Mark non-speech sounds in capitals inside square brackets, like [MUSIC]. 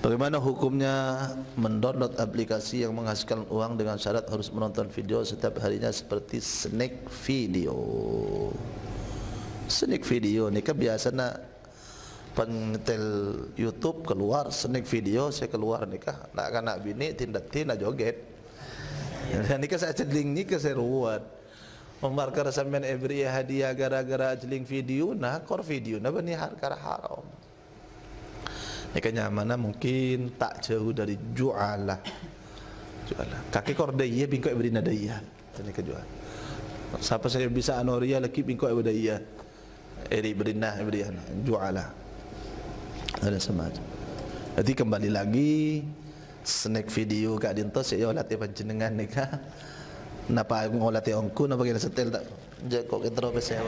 Bagaimana hukumnya mendownload aplikasi yang menghasilkan uang dengan syarat harus menonton video setiap harinya seperti snack video. Snack video ni kan biasa nak pengetel YouTube keluar snack video saya keluar ni kah nak kan nak bini tindak tindak joget. [LAUGHS] Dan ni kan saya celing ni kan saya ruwet. Membarkar sampean every hadiah gara-gara celing video nah kor video nah bani harkar haram. Ya kenyamanan mungkin tak jauh dari juala. Juala. Kaki kordai ya bingkai beri nadaiya. Ini kejual. Siapa saya bisa anoria lagi bingkai beri. Eri eh, berinah, nah jualah. Juala. Ada semacam. Jadi kembali lagi snack video kak dintos saya olah tiap jenengan nika. Napa aku olah tiap aku? Napa kita setel tak? jekok kita terus saya.